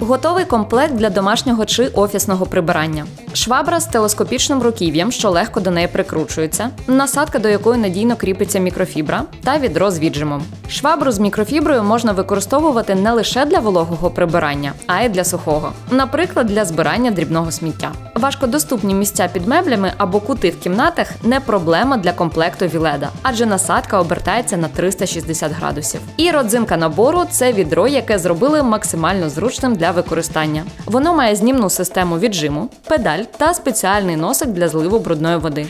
Готовий комплект для домашнього чи офісного прибирання. Швабра з телескопічним руків'ям, що легко до неї прикручується, насадка до якої надійно кріпиться мікрофібра та відро з віджимом. Швабру з мікрофіброю можна використовувати не лише для вологого прибирання, а й для сухого, наприклад, для збирання дрібного сміття. Важкодоступні місця під меблями або кути в кімнатах не проблема для комплекту Віледа, адже насадка обертається на 360 градусів. І родзинка набору це відро, яке зробили максимально зручним для використання. Воно має знімну систему віджиму, педаль та спеціальний носик для зливу брудної води.